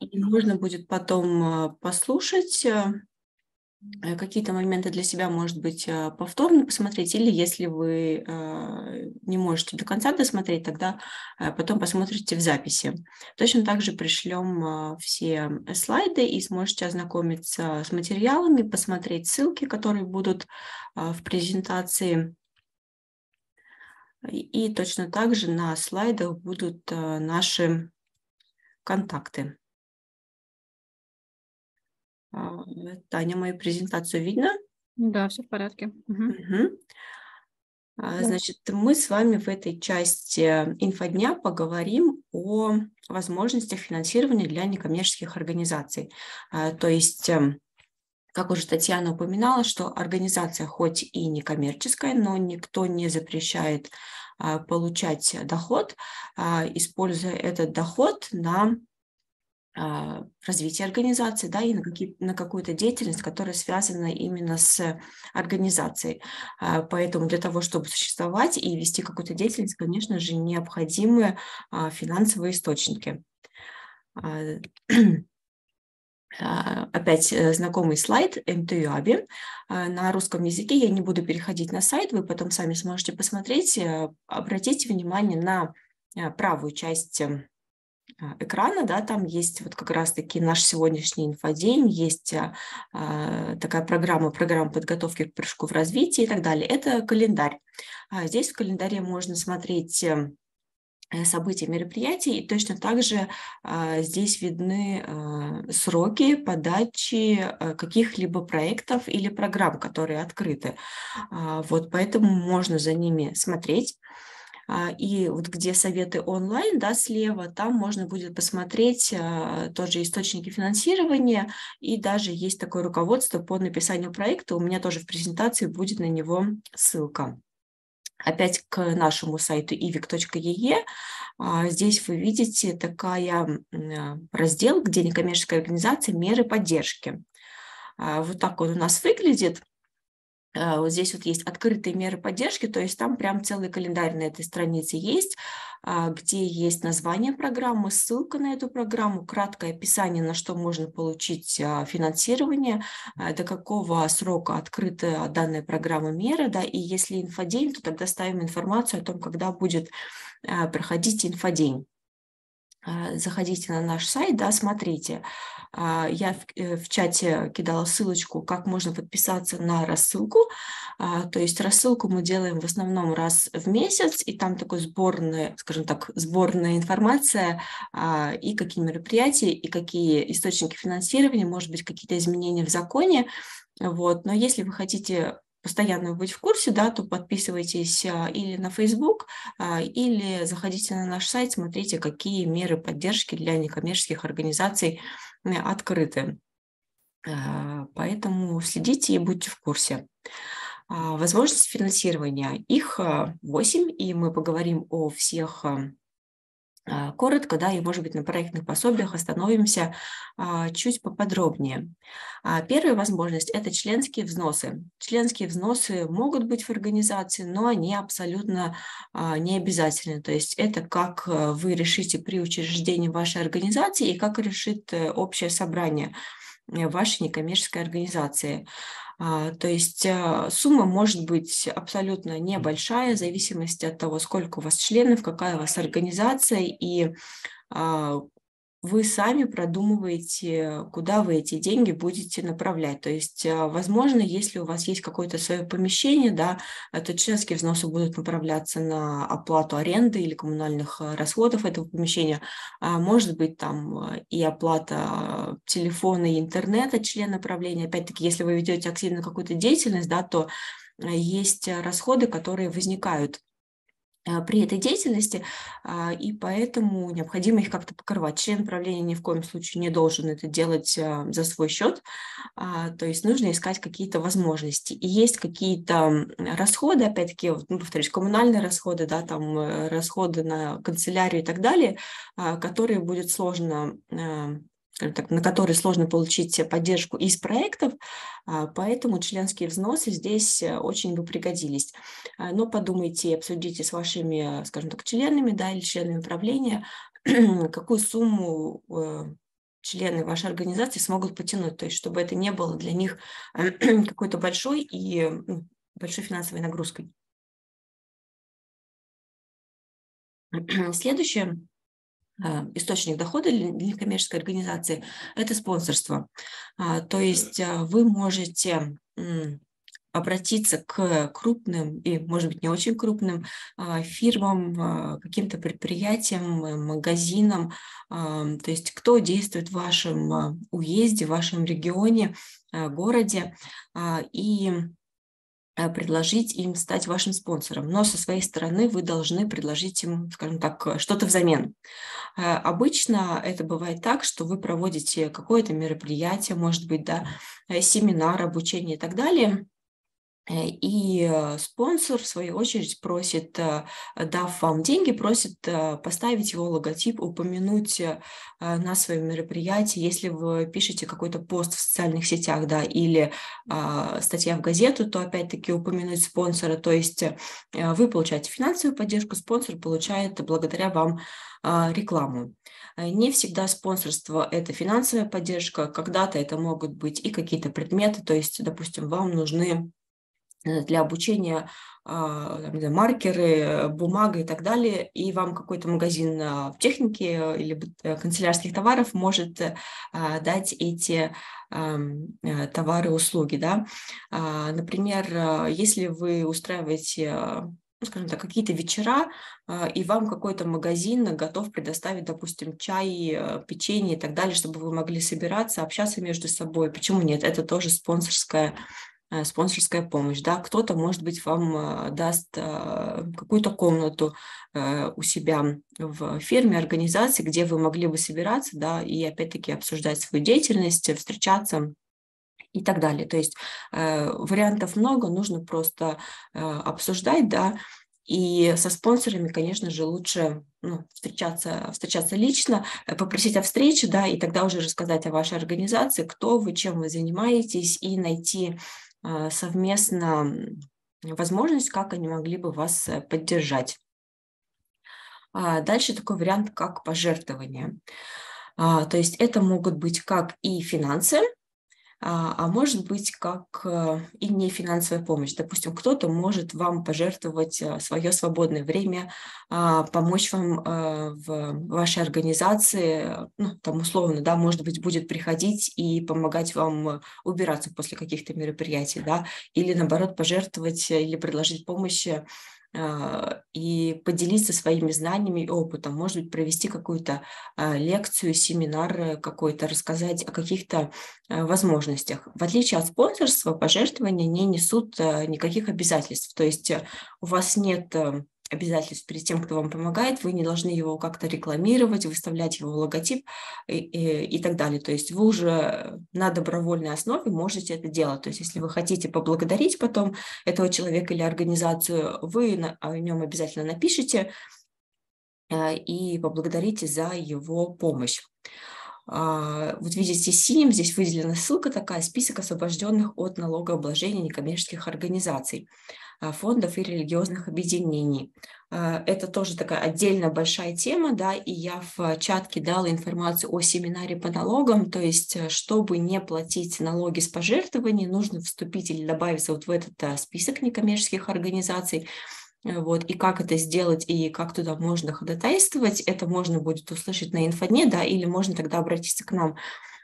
И можно будет потом послушать Э, какие-то моменты для себя, может быть, э, повторно посмотреть, или если вы не можете до конца досмотреть, тогда потом посмотрите в записи. Точно так же пришлем все слайды и сможете ознакомиться с материалами, посмотреть ссылки, которые будут в презентации. И точно так же на слайдах будут наши контакты. А, Таня, мою презентацию видно? Да, все в порядке. Угу. Угу. Значит, мы с вами в этой части инфодня поговорим о возможностях финансирования для некоммерческих организаций. А, то есть, эм, как уже Татьяна упоминала, что организация хоть и некоммерческая, но никто не запрещает получать доход, используя этот доход на а, развитие организации, да, и на, какие, на какую-то деятельность, которая связана именно с организацией. А, поэтому для того, чтобы существовать и вести какую-то деятельность, конечно же, необходимы а, финансовые источники. Опять э, знакомый слайд МТЮАБИ. На русском языке я не буду переходить на сайт, вы потом сами сможете посмотреть. Э, обратите внимание на э, правую часть эм, а, экрана, да, там есть вот как раз-таки наш сегодняшний инфодень, есть а, а, такая программа, программа подготовки к прыжку в развитии и так далее. Это календарь. А здесь в календаре можно смотреть э, события, мероприятий, и точно так же а, здесь видны а, сроки подачи а, каких-либо проектов или программ, которые открыты. А, вот поэтому можно за ними смотреть. А, и вот где советы онлайн, да, слева, там можно будет посмотреть а, тоже источники финансирования, и даже есть такое руководство по написанию проекта, у меня тоже в презентации будет на него ссылка. Опять к нашему сайту ivic.ee. А, здесь вы видите такая раздел, где некоммерческая организация меры поддержки. Вот так он у нас выглядит. А, вот здесь вот есть открытые меры поддержки, то есть там прям целый календарь на этой странице есть, а, где есть название программы, ссылка на эту программу, краткое описание, на что можно получить а, финансирование, до какого срока открыта данная программа меры, да, и если инфодень, то тогда ставим информацию о том, когда будет проходить инфодень. А, заходите на наш сайт, да, смотрите. А, я в, э, в чате кидала ссылочку, как можно подписаться на рассылку. А, то есть рассылку мы делаем в основном раз в месяц, и там такой сборная, скажем так, сборная информация и какие мероприятия, и какие источники финансирования, может быть, какие-то изменения в законе. Вот. Но если вы хотите постоянно быть в курсе, да, то подписывайтесь а, или на Facebook, а, или заходите на наш сайт, смотрите, какие меры поддержки для некоммерческих организаций открыты. А, поэтому следите и будьте в курсе. Возможности финансирования. Их 8, и мы поговорим о всех коротко, да, и, может быть, на проектных пособиях остановимся а, чуть поподробнее. А, первая возможность – это членские взносы. Членские взносы могут быть в организации, но они абсолютно не обязательны. То есть это как вы решите при учреждении вашей организации и как решит э, общее собрание вашей некоммерческой организации. А, то есть а, сумма может быть абсолютно небольшая в зависимости от того, сколько у вас членов, какая у вас организация. И а, вы сами продумываете, куда вы эти деньги будете направлять. То есть, а, возможно, если у вас есть какое-то свое помещение, да, то членские взносы будут направляться на оплату аренды или коммунальных а, расходов этого помещения. А может быть, там и оплата телефона и интернета члена правления. Опять-таки, если вы ведете активно какую-то деятельность, да, то есть расходы, которые возникают при этой деятельности, а, и поэтому необходимо их как-то покрывать. Член правления ни в коем случае не должен это делать а, за свой счет, то есть нужно искать какие-то возможности. И есть какие-то расходы, опять-таки, ну, повторюсь, коммунальные расходы, да, там э, расходы на канцелярию и так далее, которые будет сложно так, на которые сложно получить поддержку из проектов, а, поэтому членские взносы здесь э, очень бы пригодились. А, но подумайте, обсудите с вашими, скажем так, членами да, или членами правления, какую сумму члены вашей организации смогут потянуть, то есть чтобы это не было для них какой-то большой и ну, большой финансовой нагрузкой. Следующее источник дохода для некоммерческой организации – это спонсорство. А, то есть а, вы можете обратиться к крупным и, может быть, не очень крупным фирмам, каким-то предприятиям, магазинам, то есть кто действует в вашем уезде, в вашем регионе, городе, и Э, предложить им стать вашим спонсором, но со своей стороны вы должны предложить им, скажем так, э, что-то взамен. Э, обычно это бывает так, что вы проводите какое-то мероприятие, может быть, да, семинар, обучение и так далее, Э, и э, спонсор, в свою очередь, просит, э, дав вам деньги, просит поставить его логотип, упомянуть на своем мероприятии. Если вы пишете какой-то пост в социальных сетях, да, или статья в газету, то опять-таки упомянуть спонсора. То есть вы получаете финансовую поддержку, спонсор получает благодаря вам рекламу. Не всегда спонсорство – это финансовая поддержка, когда-то это могут быть и какие-то предметы, то есть, допустим, вам нужны Э, для обучения а, маркеры, бумага и так далее, и вам какой-то магазин а, техники э, или э, канцелярских товаров может а, дать эти товары услуги. Да? Например, если вы устраиваете ну, скажем так, какие-то вечера, и вам какой-то магазин готов предоставить, допустим, чай, печенье и так далее, чтобы вы могли собираться, общаться между собой. Почему нет? Это тоже спонсорская Э, спонсорская помощь, да, кто-то, может быть, вам э, даст э, какую-то комнату у себя в фирме, организации, где вы могли бы собираться, да, и опять-таки обсуждать свою деятельность, встречаться и так далее. То есть вариантов много, нужно просто обсуждать, да, и со спонсорами, конечно же, лучше ну, встречаться, встречаться лично, попросить о встрече, да, и тогда уже рассказать о вашей организации, кто вы, чем вы занимаетесь, и найти совместно возможность, как они могли бы вас э, поддержать. А дальше такой вариант, как пожертвование. А, то есть это могут быть как и финансы, а, а может быть как э, и не финансовая помощь. Допустим, кто-то может вам пожертвовать э, свое свободное время, а, помочь вам э, в вашей организации, ну, там условно, да, может быть, будет приходить и помогать вам убираться после каких-то мероприятий, да, или наоборот пожертвовать или предложить помощь и поделиться своими знаниями и опытом, может быть, провести какую-то а, лекцию, семинар э, какой-то, рассказать о каких-то э, возможностях. В отличие от спонсорства, пожертвования не несут э, никаких обязательств, то есть у вас нет обязательств перед тем, кто вам помогает, вы не должны его как-то рекламировать, выставлять его логотип и, и, и так далее. То есть вы уже на добровольной основе можете это делать. То есть если вы хотите поблагодарить потом этого человека или организацию, вы о нем обязательно напишите э, и поблагодарите за его помощь. А, вот видите, синим здесь выделена ссылка такая, список освобожденных от налогообложения некоммерческих организаций. А, фондов и религиозных объединений. А, это тоже такая отдельно большая тема, да, и я в чат кидала информацию о семинаре по налогам, то есть, э, чтобы не платить налоги с пожертвований, нужно вступить или добавиться вот в этот а, список некоммерческих организаций, э, вот, и как это сделать, и как туда можно ходатайствовать, это можно будет услышать на инфодне, да, или можно тогда обратиться к нам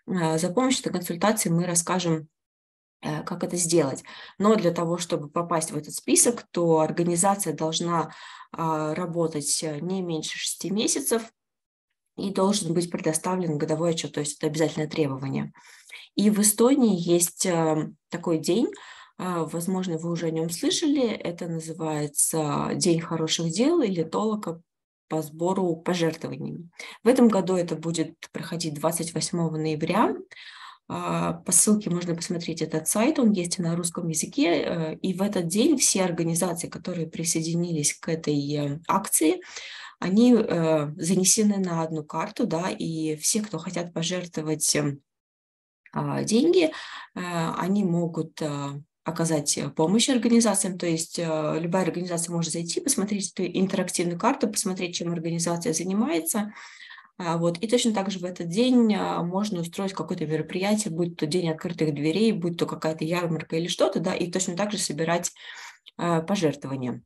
за помощью, на консультации мы расскажем Э, как это сделать. Но для того, чтобы попасть в этот список, то организация должна а, работать э, не меньше 6 месяцев и должен быть предоставлен годовой отчет, то есть это обязательное требование. И в Эстонии есть э, такой день, возможно, вы уже о нем слышали, это называется День хороших дел или толока по сбору пожертвований. В этом году это будет проходить 28 ноября. А, по ссылке можно посмотреть этот сайт, он есть на русском языке. Э, и в этот день все организации, которые присоединились к этой э, акции, они э, занесены на одну карту, да, и все, кто хотят пожертвовать эм, а, деньги, они могут оказать помощь организациям, то есть любая организация может зайти, посмотреть эту интерактивную карту, посмотреть, чем организация занимается, Вот. И точно так же в этот день можно устроить какое-то мероприятие, будь то день открытых дверей, будь то какая-то ярмарка или что-то, да, и точно так же собирать пожертвования.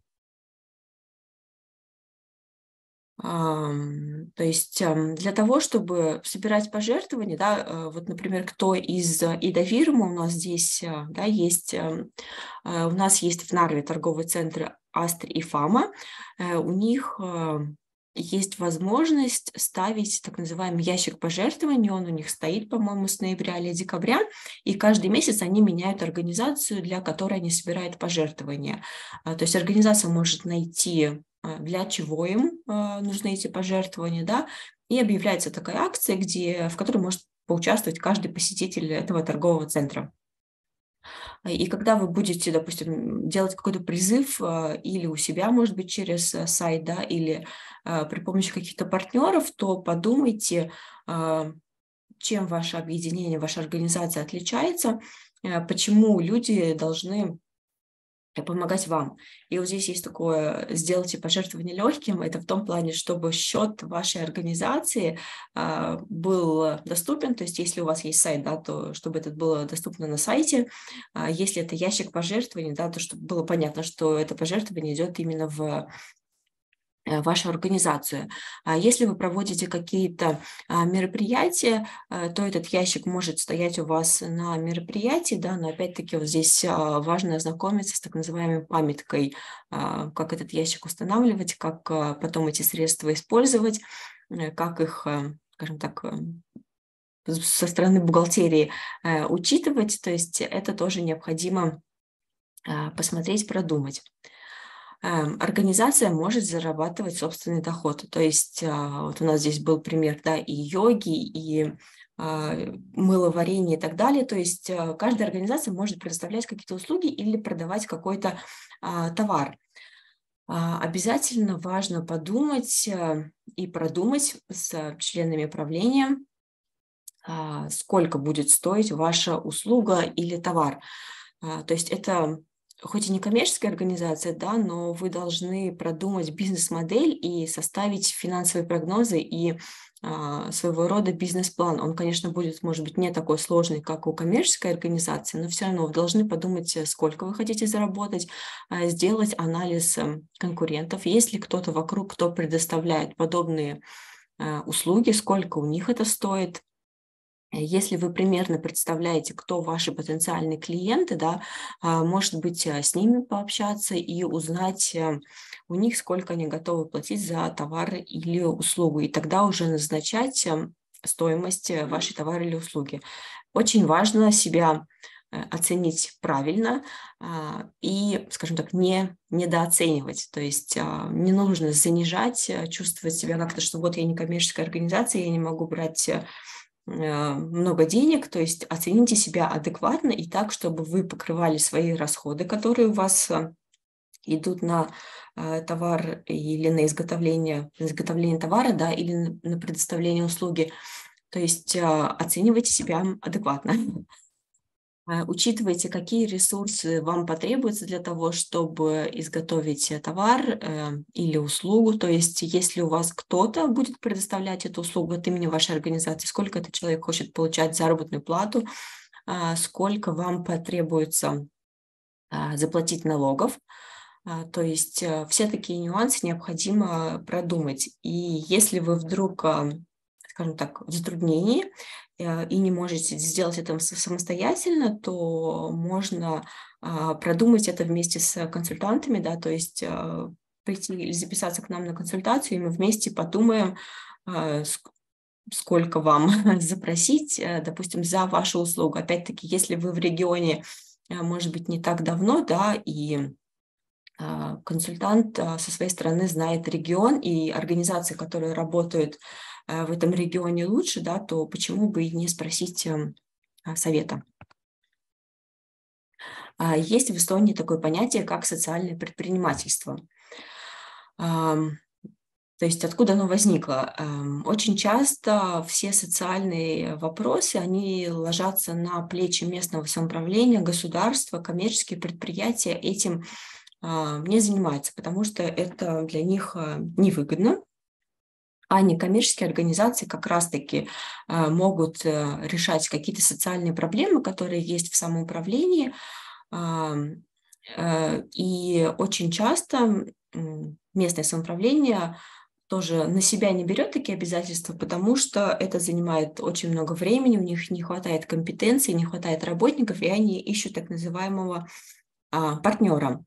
То есть для того, чтобы собирать пожертвования, да, э, вот, например, кто из Идофирма у нас здесь, э, да, есть, э, у нас есть в Нарве торговый центр Астр и Фама, у них есть возможность ставить так называемый ящик пожертвований, он у них стоит, по-моему, с ноября или декабря, и каждый месяц они меняют организацию, для которой они собирают пожертвования. То есть организация может найти а, для чего им а, нужны эти пожертвования, да, и объявляется такая акция, где, в которой может поучаствовать каждый посетитель этого торгового центра. И когда вы будете, допустим, делать какой-то призыв а, или у себя, может быть, через сайт, да, или при помощи каких-то партнеров, то подумайте, чем ваше объединение, ваша организация отличается, почему люди должны помогать вам. И вот здесь есть такое «сделайте пожертвование легким». Это в том плане, чтобы счет вашей организации э, был доступен. То есть если у вас есть сайт, да, то чтобы это было доступно на сайте. А если это ящик пожертвований, да, то чтобы было понятно, что это пожертвование идет именно в Э, вашу организацию. А если вы проводите какие-то а, мероприятия, э, то этот ящик может стоять у вас на мероприятии, да, но опять-таки вот здесь а, важно ознакомиться с так называемой памяткой, как этот ящик устанавливать, как потом эти средства использовать, э, как их, скажем так, со стороны бухгалтерии учитывать, то есть это тоже необходимо посмотреть, продумать. Эм, организация может зарабатывать собственный доход. То есть а, вот у нас здесь был пример да, и йоги, и а, мыловарение и так далее. То есть а, каждая организация может предоставлять какие-то услуги или продавать какой-то товар. Обязательно важно подумать и продумать с членами правления, сколько будет стоить ваша услуга или товар. То есть это хоть и не коммерческая организация, да, но вы должны продумать бизнес-модель и составить финансовые прогнозы и а, своего рода бизнес-план. Он, конечно, будет, может быть, не такой сложный, как у коммерческой организации, но все равно вы должны подумать, э, сколько вы хотите заработать, а, сделать анализ эм, конкурентов. Есть ли кто-то вокруг, кто предоставляет подобные а, услуги, сколько у них это стоит, если вы примерно представляете, кто ваши потенциальные клиенты, да, а, может быть, э, с ними пообщаться и узнать э, у них, сколько они готовы платить за товар или услугу, и тогда уже назначать э, стоимость вашей товара или услуги. Очень важно себя оценить правильно а, и, скажем так, не недооценивать. То есть а, не нужно занижать, чувствовать себя как-то, что вот я не коммерческая организация, я не могу брать Э, много денег, то есть оцените себя адекватно и так, чтобы вы покрывали свои расходы, которые у вас э, идут на э, товар или на изготовление, изготовление товара, да, или на предоставление услуги. То есть оценивайте себя адекватно. А, учитывайте, какие ресурсы вам потребуются для того, чтобы изготовить товар э, или услугу. То есть, если у вас кто-то будет предоставлять эту услугу от имени вашей организации, сколько этот человек хочет получать заработную плату, э, сколько вам потребуется э, заплатить налогов. А, то есть э, все такие нюансы необходимо продумать. И если вы вдруг скажем так, в затруднении, Э, и не можете сделать это самостоятельно, то можно а, продумать это вместе с консультантами, да, то есть а, прийти или записаться к нам на консультацию, и мы вместе подумаем, а, сколько вам запросить, э, допустим, за вашу услугу. Опять-таки, если вы в регионе, э, может быть, не так давно, да, и консультант со своей стороны знает регион и организации, которые работают Э, в этом регионе лучше, да, то почему бы и не спросить эм, а, совета. А, есть в Эстонии такое понятие, как социальное предпринимательство. То есть откуда оно возникло? Эм, очень часто все социальные вопросы, они ложатся на плечи местного самоуправления, государства, коммерческие предприятия этим а, не занимаются, потому что это для них э, невыгодно, а некоммерческие организации как раз-таки могут решать какие-то социальные проблемы, которые есть в самоуправлении. И очень часто местное самоуправление тоже на себя не берет такие обязательства, потому что это занимает очень много времени, у них не хватает компетенций, не хватает работников, и они ищут так называемого а, партнера.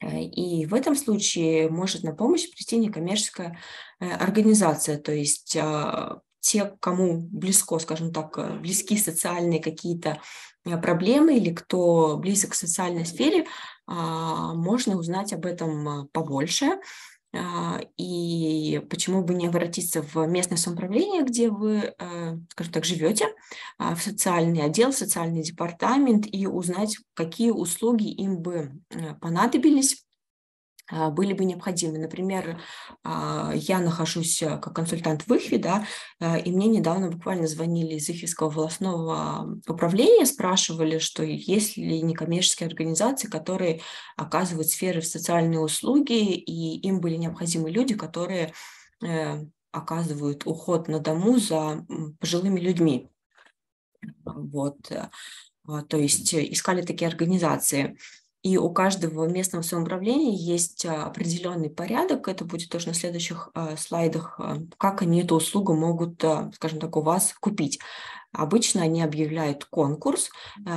Э, и в этом случае может на помощь прийти некоммерческая э, организация, то есть а, те, кому близко, скажем так, э, близки социальные какие-то проблемы или кто близок к социальной сфере, а, можно узнать об этом побольше. А, и почему бы не обратиться в местное самоуправление, где вы, э, скажем так, живете, а, в социальный отдел, в социальный департамент и узнать, какие услуги им бы э, понадобились были бы необходимы. Например, а, я нахожусь э, как консультант в ИХВе, да, э, и мне недавно буквально звонили из Ихвского волосного управления, спрашивали, что есть ли некоммерческие организации, которые оказывают сферы в социальные услуги, и им были необходимы люди, которые э, оказывают уход на дому за пожилыми людьми. Вот. То есть искали такие организации. И у каждого местного самоуправления есть а, определенный порядок, это будет тоже на следующих а, слайдах, а, как они эту услугу могут, скажем так, у вас купить. Обычно они объявляют конкурс,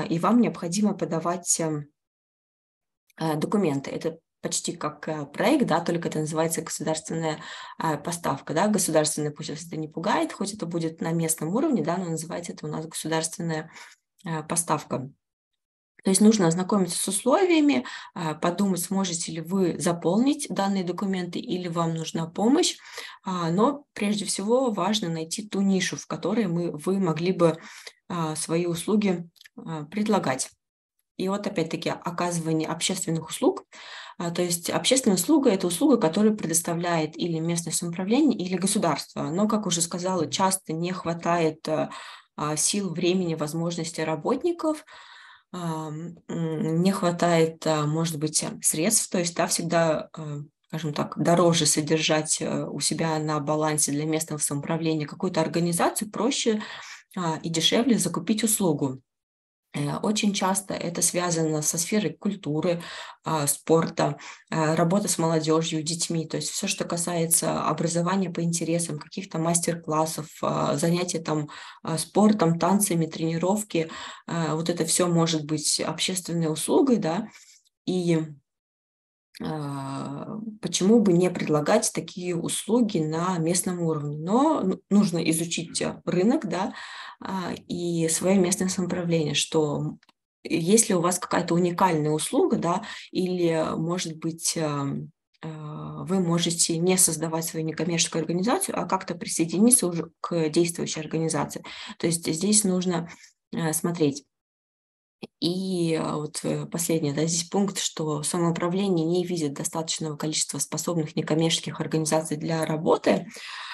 и вам необходимо подавать эм, документы. Это почти как проект, да, только это называется государственная поставка, да, государственная, пусть вас это не пугает, хоть это будет на местном уровне, да, но называется это у нас государственная поставка. То есть нужно ознакомиться с условиями, а, подумать, сможете ли вы заполнить данные документы или вам нужна помощь. А, но прежде всего важно найти ту нишу, в которой мы, вы могли бы а, свои услуги предлагать. И вот опять-таки оказывание общественных услуг. То есть общественная услуга – это услуга, которую предоставляет или местное самоуправление, или государство. Но, как уже сказала, часто не хватает сил, времени, возможностей работников – не хватает, а, может быть, средств, то есть да, всегда, а, скажем так, дороже содержать э, у себя на балансе для местного самоуправления какую-то организацию, проще а, и дешевле закупить услугу. Э, очень часто это связано со сферой культуры, а, спорта, э, работа с молодежью, детьми. То есть все, что касается образования по интересам, каких-то мастер-классов, а, занятия там а, спортом, танцами, тренировки. Вот это все может быть общественной услугой, да, и почему бы не предлагать такие услуги на местном уровне. Но нужно изучить рынок, да, а, и свое местное самоуправление, что если у вас какая-то уникальная услуга, да, или, может быть, а, вы можете не создавать свою некоммерческую организацию, а как-то присоединиться уже к действующей организации. То есть здесь нужно а, смотреть. И вот э, последний да, здесь пункт, что самоуправление не видит достаточного количества способных некоммерческих организаций для работы, Э,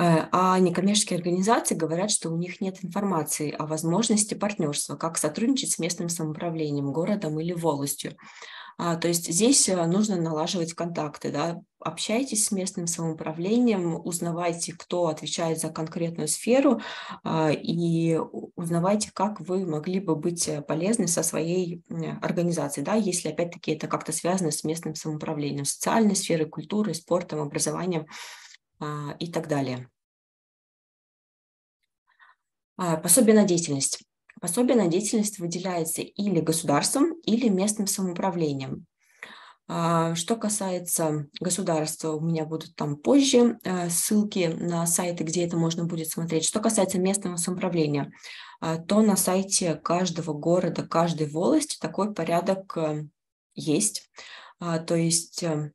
а некоммерческие организации говорят, что у них нет информации о возможности партнерства, как сотрудничать с местным самоуправлением, городом или волостью. А, то есть здесь э, нужно налаживать контакты, да, общайтесь с местным самоуправлением, узнавайте, кто отвечает за конкретную сферу, а, и узнавайте, как вы могли бы быть полезны со своей организацией, да, если опять-таки это как-то связано с местным самоуправлением, социальной сферой, культурой, спортом, образованием и так далее. А, пособие на деятельность. Пособие на деятельность выделяется или государством, или местным самоуправлением. А, что касается государства, у меня будут там позже ссылки на сайты, где это можно будет смотреть. Что касается местного самоуправления, то на сайте каждого города, каждой волости такой порядок э, есть. То есть э,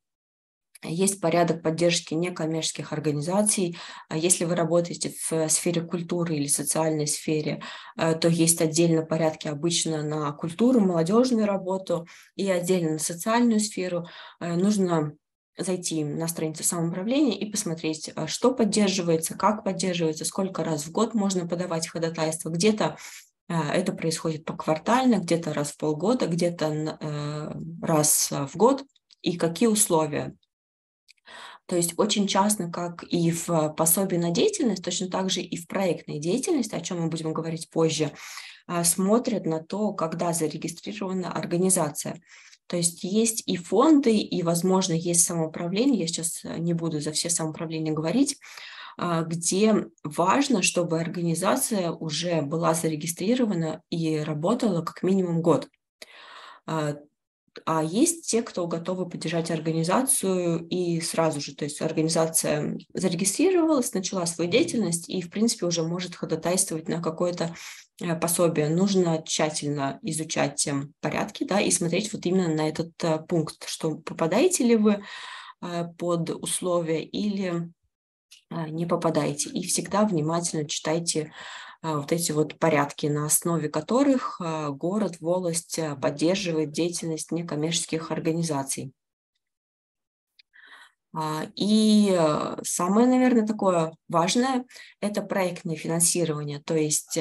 есть порядок поддержки некоммерческих организаций. А если вы работаете в сфере культуры или социальной сфере, э, то есть отдельно порядки обычно на культуру, молодежную работу и отдельно на социальную сферу. Э, нужно зайти на страницу самоуправления и посмотреть, э, что поддерживается, как поддерживается, сколько раз в год можно подавать ходатайство. Где-то это происходит поквартально, где-то раз в полгода, где-то раз в год, и какие условия То есть очень часто, как и в пособии на деятельность, точно так же и в проектной деятельности, о чем мы будем говорить позже, а, смотрят на то, когда зарегистрирована организация. То есть есть и фонды, и, возможно, есть самоуправление. Я сейчас не буду за все самоуправления говорить, а, где важно, чтобы организация уже была зарегистрирована и работала как минимум год. А, есть те, кто готовы поддержать организацию и сразу же, то есть организация зарегистрировалась, начала свою деятельность и, в принципе, уже может ходатайствовать на какое-то э, пособие. Нужно тщательно изучать порядки да, и смотреть вот именно на этот э, пункт, что попадаете ли вы э, под условия или не попадаете. И всегда внимательно читайте вот эти вот порядки, на основе которых а, город, волость а, поддерживает деятельность некоммерческих организаций. И самое, наверное, такое важное – это проектное финансирование, то есть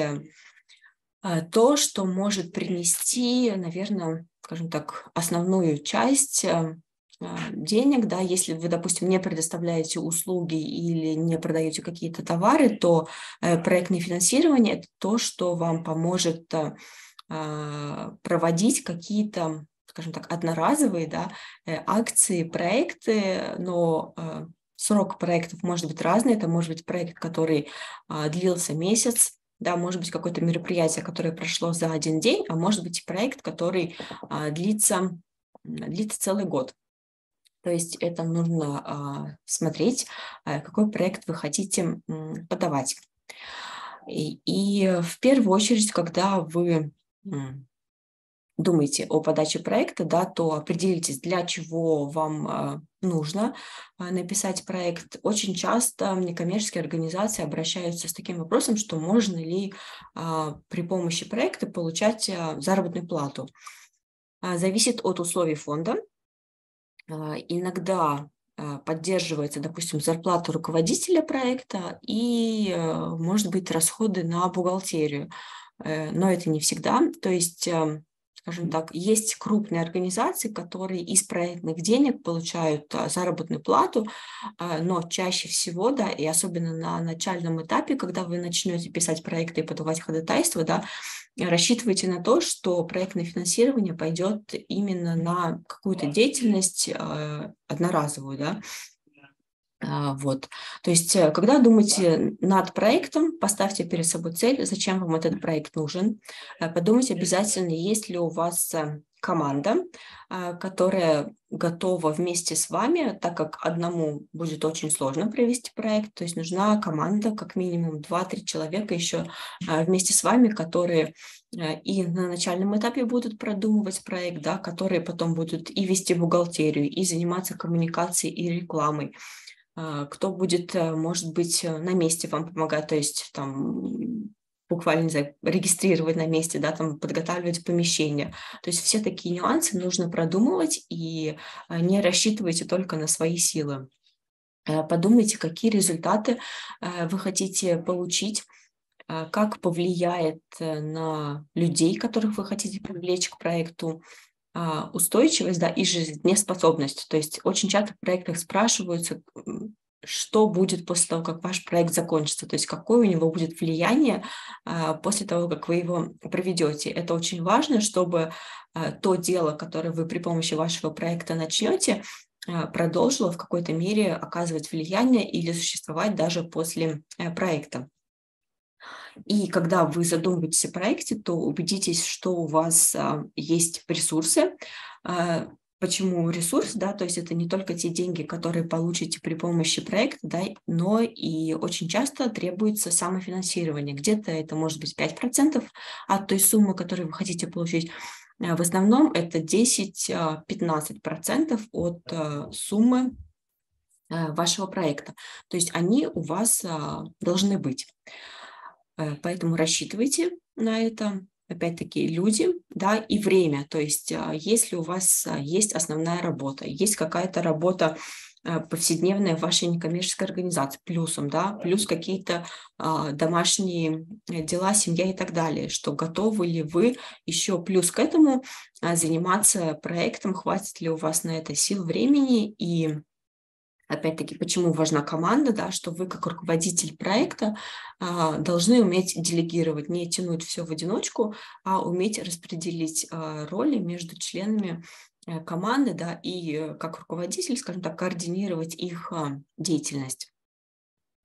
то, что может принести, наверное, скажем так, основную часть а, денег, да, если вы, допустим, не предоставляете услуги или не продаете какие-то товары, то э, проектное финансирование – это то, что вам поможет э, а, проводить какие-то, скажем так, одноразовые да, э, акции, проекты, но срок проектов может быть разный. Это может быть проект, который а, длился месяц, да, может быть какое-то мероприятие, которое прошло за один день, а может быть проект, который длится, длится целый год. То есть это нужно а, смотреть, а, какой проект вы хотите подавать. И, и в первую очередь, когда вы думаете о подаче проекта, да, то определитесь, для чего вам а, нужно написать проект. Очень часто некоммерческие организации обращаются с таким вопросом, что можно ли при помощи проекта получать заработную плату. Зависит от условий фонда. А, иногда а, поддерживается, допустим, зарплата руководителя проекта и, э, может быть, расходы на бухгалтерию. Э, но это не всегда. То есть эм, скажем так, есть крупные организации, которые из проектных денег получают а, заработную плату, а, но чаще всего, да, и особенно на начальном этапе, когда вы начнете писать проекты и подавать ходатайство, да, рассчитывайте на то, что проектное финансирование пойдет именно на какую-то деятельность а, одноразовую, да, вот. То есть, э, когда думаете над проектом, поставьте перед собой цель, зачем вам этот проект нужен. Э, подумайте обязательно, есть ли у вас э, команда, а, которая готова вместе с вами, так как одному будет очень сложно провести проект, то есть нужна команда, как минимум 2-3 человека еще а, вместе с вами, которые и на начальном этапе будут продумывать проект, да, которые потом будут и вести бухгалтерию, и заниматься коммуникацией и рекламой. А, кто будет, э, может быть, э, на месте вам помогать, то есть там буквально, не знаю, регистрировать на месте, да, там подготавливать помещение. То есть все такие нюансы нужно продумывать и э, не рассчитывайте только на свои силы. Подумайте, какие результаты вы хотите получить, как повлияет на людей, которых вы хотите привлечь к проекту, а, устойчивость, да, и жизнеспособность. То есть очень часто в проектах спрашиваются, что будет после того, как ваш проект закончится, то есть какое у него будет влияние а, после того, как вы его проведете. Это очень важно, чтобы а, то дело, которое вы при помощи вашего проекта начнете, продолжило в какой-то мере оказывать влияние или существовать даже после э, проекта. И когда вы задумываетесь о проекте, то убедитесь, что у вас а, есть ресурсы. А, почему ресурс, да, то есть это не только те деньги, которые получите при помощи проекта, да, но и очень часто требуется самофинансирование. Где-то это может быть 5% от той суммы, которую вы хотите получить. А в основном это 10-15% от суммы вашего проекта. То есть они у вас должны быть. Э, поэтому рассчитывайте на это. Опять-таки люди, да, и время. То есть а, если у вас а, есть основная работа, есть какая-то работа э, повседневная в вашей некоммерческой организации, плюсом, да, плюс какие-то а, домашние э, дела, семья и так далее, что готовы ли вы еще плюс к этому заниматься проектом, хватит ли у вас на это сил, времени и опять-таки, почему важна команда, да, что вы как руководитель проекта а, должны уметь делегировать, не тянуть все в одиночку, а уметь распределить а, роли между членами а, команды, да, и э, как руководитель, скажем так, координировать их а, деятельность.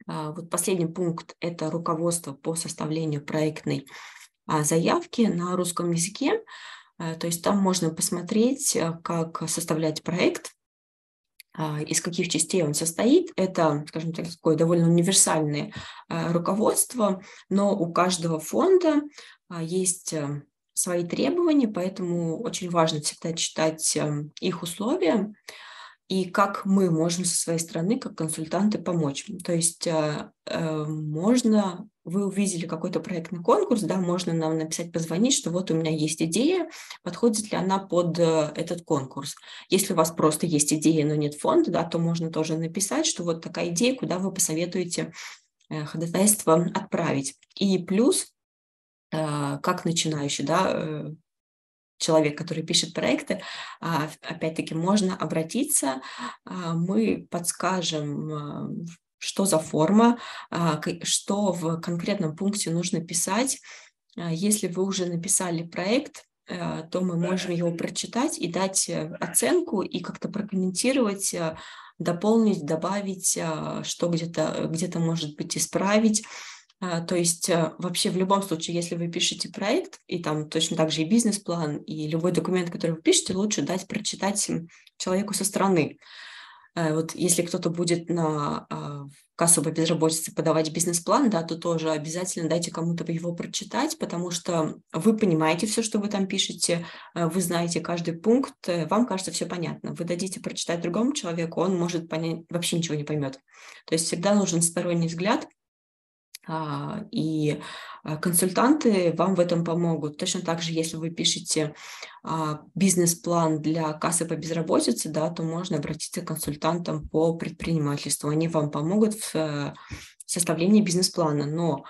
А, вот последний пункт – это руководство по составлению проектной а, заявки на русском языке. А, то есть там можно посмотреть, как составлять проект, из каких частей он состоит. Это, скажем так, такое довольно универсальное руководство, но у каждого фонда есть свои требования, поэтому очень важно всегда читать их условия и как мы можем со своей стороны, как консультанты, помочь. То есть э, э, можно, вы увидели какой-то проектный конкурс, да, можно нам написать, позвонить, что вот у меня есть идея, подходит ли она под э, этот конкурс. Если у вас просто есть идея, но нет фонда, да, то можно тоже написать, что вот такая идея, куда вы посоветуете э, ходатайство отправить. И плюс, э, как начинающий, да, э, человек, который пишет проекты, а, опять-таки можно обратиться, а, мы подскажем, а, что за форма, что в конкретном пункте нужно писать. Если вы уже написали проект, то мы можем его прочитать и дать э, оценку и как-то прокомментировать, дополнить, добавить, что где-то где может быть исправить. А, то есть э, вообще в любом случае, если вы пишете проект, и там точно так же и бизнес-план, и любой документ, который вы пишете, лучше дать прочитать человеку со стороны. Э, вот если кто-то будет на а, кассу по безработице подавать бизнес-план, да, то тоже обязательно дайте кому-то его прочитать, потому что вы понимаете все, что вы там пишете, э, вы знаете каждый пункт, вам кажется все понятно. Вы дадите прочитать другому человеку, он может понять, вообще ничего не поймет. То есть всегда нужен сторонний взгляд, и а, консультанты вам в этом помогут. Точно так же, если вы пишете а, бизнес-план для кассы по безработице, да, то можно обратиться к консультантам по предпринимательству. Они вам помогут в э, составлении бизнес-плана. Но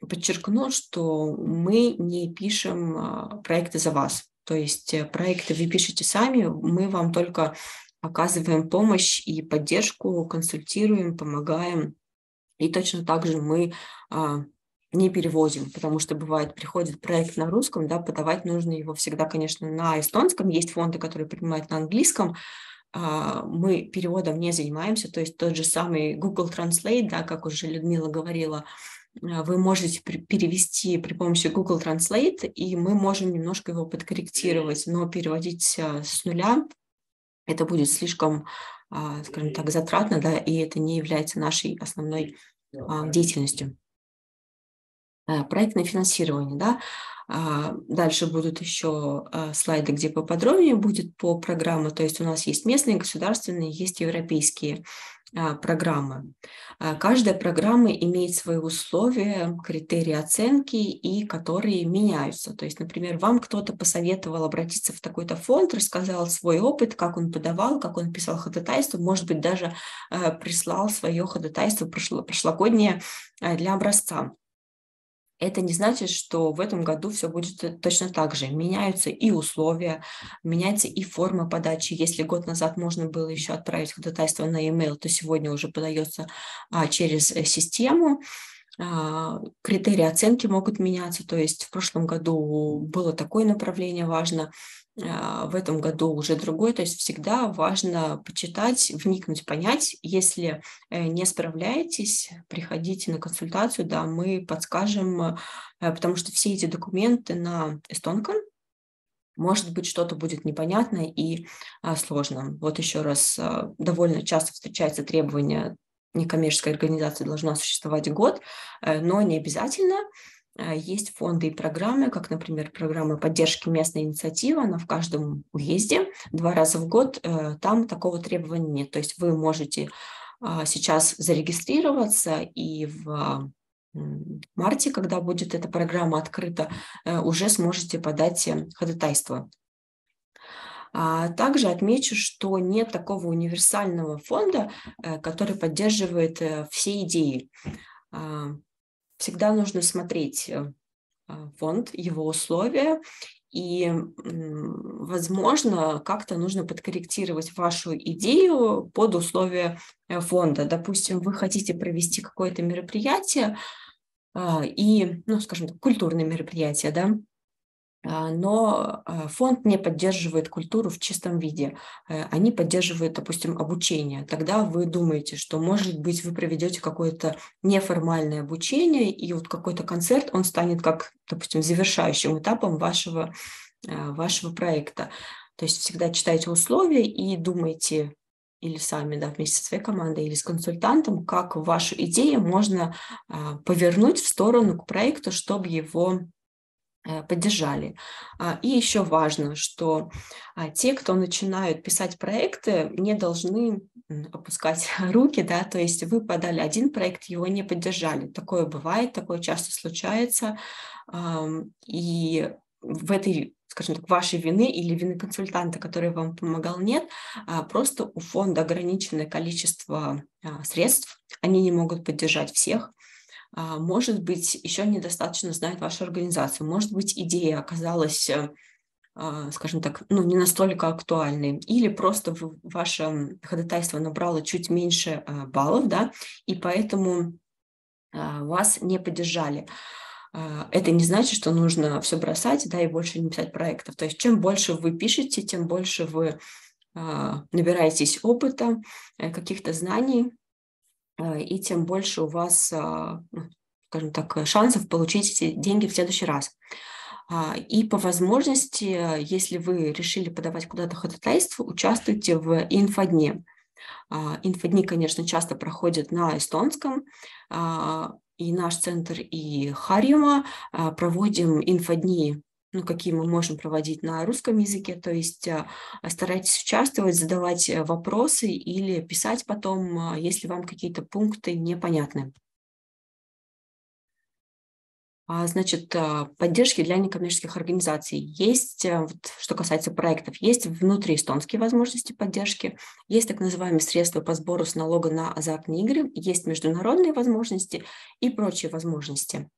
подчеркну, что мы не пишем проекты за вас. То есть э, проекты вы пишете сами, мы вам только оказываем помощь и поддержку, консультируем, помогаем и точно так же мы а, не переводим, потому что бывает, приходит проект на русском, да, подавать нужно его всегда, конечно, на эстонском. Есть фонды, которые принимают на английском. А, мы переводом не занимаемся, то есть тот же самый Google Translate, да, как уже Людмила говорила, а, вы можете перевести при помощи Google Translate, и мы можем немножко его подкорректировать, но переводить а, с нуля это будет слишком скажем так, затратно, да, и это не является нашей основной а, деятельностью. Э, проектное финансирование, да, а, дальше будут еще слайды, где поподробнее будет по программе. То есть у нас есть местные, государственные, есть европейские а, программы. А, каждая программа имеет свои условия, критерии оценки, и которые меняются. То есть, например, вам кто-то посоветовал обратиться в такой-то фонд, рассказал свой опыт, как он подавал, как он писал ходатайство, может быть, даже э, прислал свое ходатайство прошлогоднее э, для образца это не значит, что в этом году все будет точно так же. Меняются и условия, меняется и форма подачи. Если год назад можно было еще отправить ходатайство на e-mail, то сегодня уже подается а, через э, систему. А, критерии оценки могут меняться. То есть в прошлом году было такое направление важно, в этом году уже другой. То есть всегда важно почитать, вникнуть, понять. Если э, не справляетесь, приходите на консультацию, да, мы подскажем, э, потому что все эти документы на эстонском, может быть, что-то будет непонятно и а, сложно. Вот еще раз, а, довольно часто встречается требование некоммерческая организация должна существовать год, э, но не обязательно. Э, есть фонды и программы, как, например, программа поддержки местной инициативы, она в каждом уезде два раза в год, э, там такого требования нет. То есть вы можете а, сейчас зарегистрироваться и в марте, когда будет эта программа открыта, э, уже сможете подать ходатайство. А также отмечу, что нет такого универсального фонда, который поддерживает все идеи. Всегда нужно смотреть э, а, фонд, его условия и, возможно, как-то нужно подкорректировать вашу идею под условия э, фонда. Допустим, вы хотите провести какое-то мероприятие, а, и, ну, скажем так, культурное мероприятие, да, но а, фонд не поддерживает культуру в чистом виде. Э, они поддерживают, допустим, обучение. Тогда вы думаете, что, может быть, вы проведете какое-то неформальное обучение, и вот какой-то концерт, он станет как, допустим, завершающим этапом вашего, э, вашего проекта. То есть всегда читайте условия и думайте или сами, да, вместе со своей командой, или с консультантом, как вашу идею можно а, повернуть в сторону к проекту, чтобы его поддержали. А, и еще важно, что а, те, кто начинают писать проекты, не должны опускать руки, да, то есть вы подали один проект, его не поддержали. Такое бывает, такое часто случается. И в этой скажем так, вашей вины или вины консультанта, который вам помогал, нет. А просто у фонда ограниченное количество средств, они не могут поддержать всех. А, может быть, еще недостаточно знает вашу организацию, может быть, идея оказалась э, а, скажем так, ну, не настолько актуальной, или просто ваше ходатайство набрало чуть меньше а, баллов, да, и поэтому вас не поддержали. Это не значит, что нужно все бросать, да, и больше не писать проектов. То есть чем больше вы пишете, тем больше вы набираетесь опыта, э, каких-то знаний, и тем больше у вас, а, ну, скажем так, шансов получить эти деньги в следующий раз. А, и по возможности, если вы решили подавать куда-то ходатайство, участвуйте в инфодне. А, инфодни, конечно, часто проходят на эстонском, и наш центр, и Харима проводим инфодни ну, какие мы можем проводить на русском языке, то есть а, старайтесь участвовать, задавать э, вопросы или писать потом, а, если вам какие-то пункты непонятны. А, значит, поддержки для некоммерческих организаций. Есть, э, вот, что касается проектов, есть внутриэстонские возможности поддержки, есть так называемые средства по сбору с налога на азартные игры, есть международные возможности и прочие возможности.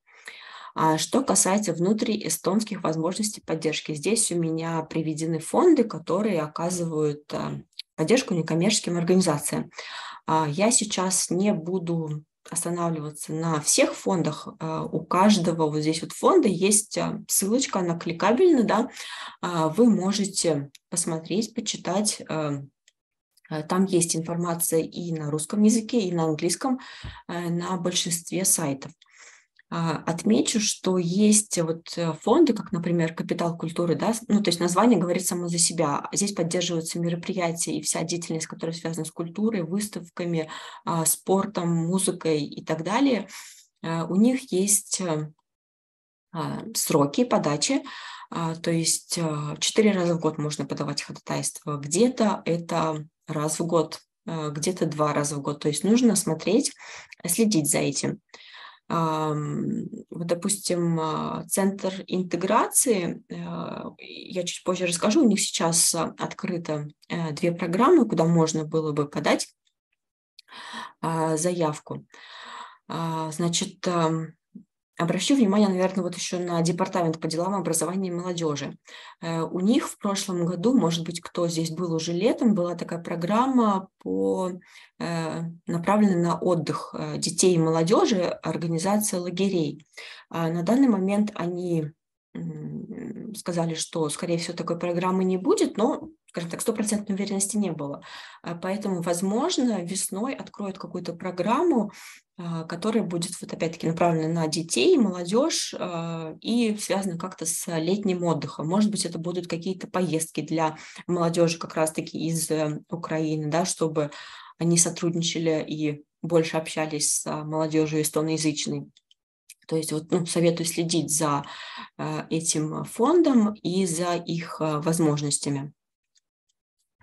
А что касается внутриэстонских возможностей поддержки, здесь у меня приведены фонды, которые оказывают а, поддержку некоммерческим организациям. А, я сейчас не буду останавливаться на всех фондах. А, у каждого вот здесь вот фонда есть ссылочка, она кликабельна, да, вы можете посмотреть, почитать, там есть информация и на русском языке, и на английском на большинстве сайтов. А, отмечу, что есть вот э, фонды, как, например, «Капитал культуры», да, ну, то есть название говорит само за себя. Здесь поддерживаются мероприятия и вся деятельность, которая связана с культурой, выставками, а, спортом, музыкой и так далее. Э, у них есть э, а, сроки подачи, то есть четыре раза в год можно подавать ходатайство. Где-то это раз в год, где-то два раза в год. То есть нужно смотреть, следить за этим вот, допустим, а, центр интеграции, а, я чуть позже расскажу, у них сейчас а, открыто э, две программы, куда можно было бы подать заявку. Значит, Обращу внимание, наверное, вот еще на департамент по делам образования и молодежи. Э, у них в прошлом году, может быть, кто здесь был уже летом, была такая программа по, э, направленная на отдых э, детей и молодежи, организация лагерей. А на данный момент они сказали, что, скорее всего, такой программы не будет, но, скажем так, стопроцентной уверенности не было. А поэтому, возможно, весной откроют какую-то программу, а, которая будет, вот опять-таки, направлена на детей, молодежь а, и связана как-то с летним отдыхом. Может быть, это будут какие-то поездки для молодежи как раз-таки из э, Украины, да, чтобы они сотрудничали и больше общались с молодежью эстоноязычной. То есть вот, ну, советую следить за э, этим фондом и за их э, возможностями.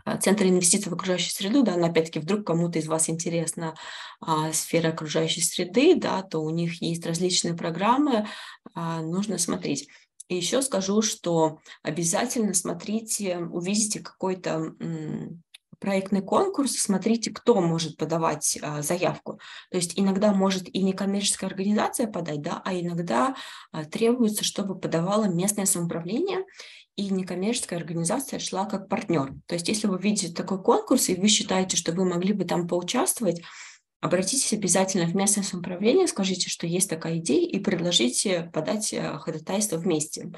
А, Центр инвестиций в окружающую среду, да, но опять-таки вдруг кому-то из вас интересна а, сфера окружающей среды, да, то у них есть различные программы, а, нужно смотреть. И еще скажу, что обязательно смотрите, увидите какой-то проектный конкурс, смотрите, кто может подавать а, заявку. То есть иногда может и некоммерческая организация подать, да, а иногда а, требуется, чтобы подавало местное самоуправление, и некоммерческая организация шла как партнер. То есть если вы видите такой конкурс, и вы считаете, что вы могли бы там поучаствовать, обратитесь обязательно в местное самоуправление, скажите, что есть такая идея, и предложите подать э, ходатайство вместе.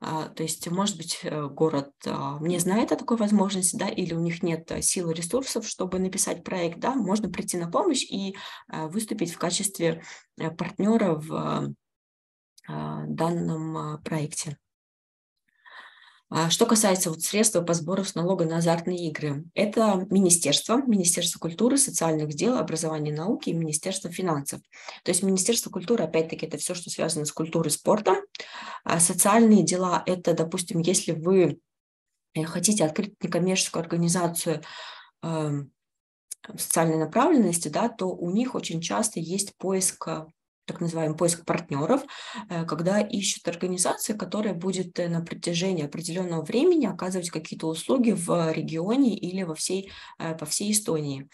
А, то есть, может быть, э, город а, не знает о такой возможности, да, или у них нет э, сил и ресурсов, чтобы написать проект, да, можно прийти на помощь и выступить в качестве партнера в данном проекте. А что касается вот средств по сбору с налога на азартные игры, это Министерство, Министерство культуры, социальных дел, образования и науки и Министерство финансов. То есть Министерство культуры, опять-таки, это все, что связано с культурой и спортом. А социальные дела – это, допустим, если вы э, хотите открыть некоммерческую организацию э, социальной направленности, да, то у них очень часто есть поиск так называемый поиск партнеров, э, когда ищут организации, которая будет э, на протяжении определенного времени оказывать какие-то услуги в регионе или во всей, э, по всей Эстонии.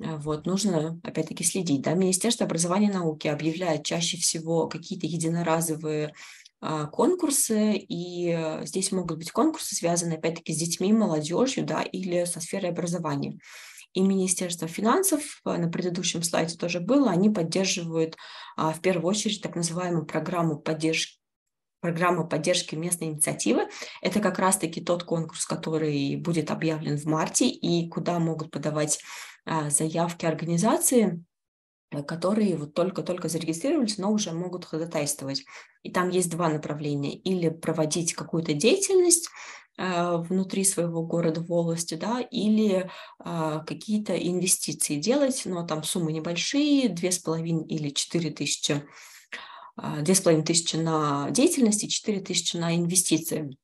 Вот, нужно, опять-таки, следить. Да? Министерство образования и науки объявляет чаще всего какие-то единоразовые а, конкурсы, и здесь могут быть конкурсы, связанные, опять-таки, с детьми, молодежью, да, или со сферой образования и Министерство финансов, э, на предыдущем слайде тоже было, они поддерживают а, в первую очередь так называемую программу поддержки программа поддержки местной инициативы. Это как раз-таки тот конкурс, который будет объявлен в марте и куда могут подавать а, заявки организации, э, которые вот только-только зарегистрировались, но уже могут ходатайствовать. И там есть два направления. Или проводить какую-то деятельность, внутри своего города, в области, да, или а, какие-то инвестиции делать, но там суммы небольшие, две с половиной или четыре тысячи, а, две с половиной тысячи на деятельность и четыре тысячи на инвестиции.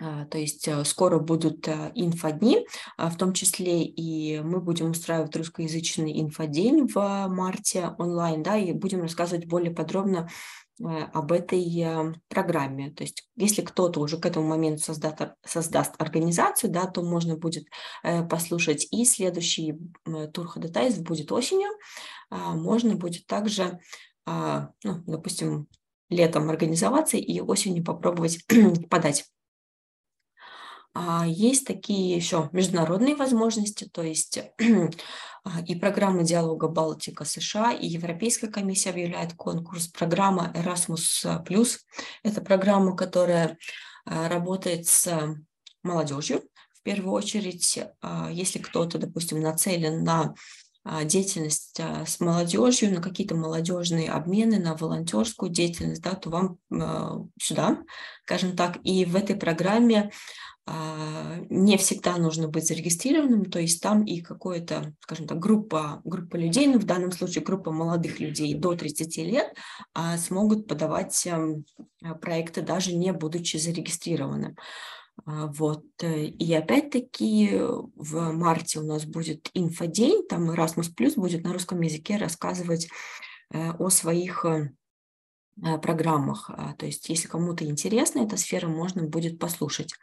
А, то есть э, скоро будут э, инфодни, в том числе и мы будем устраивать русскоязычный инфодень в марте онлайн, да, и будем рассказывать более подробно об этой э, программе. То есть если кто-то уже к этому моменту создаст, создаст организацию, да, то можно будет э, послушать и следующий тур ходатайств будет осенью. А, можно будет также, а, ну, допустим, летом организоваться и осенью попробовать подать. А, есть такие еще международные возможности, то есть А, и программа диалога Балтика США, и Европейская комиссия объявляет конкурс. Программа Erasmus+. Это программа, которая а, работает с молодежью. В первую очередь, если кто-то, допустим, нацелен на деятельность с молодежью, на какие-то молодежные обмены, на волонтерскую деятельность, да, то вам сюда, скажем так. И в этой программе не всегда нужно быть зарегистрированным, то есть там и какая-то, скажем так, группа, группа людей, ну, в данном случае группа молодых людей до 30 лет а, смогут подавать эм, проекты, даже не будучи зарегистрированным. А, вот. Э, и опять-таки в марте у нас будет инфодень, там Erasmus Plus будет на русском языке рассказывать э, о своих э, программах. То есть, если кому-то интересна эта сфера, можно будет послушать.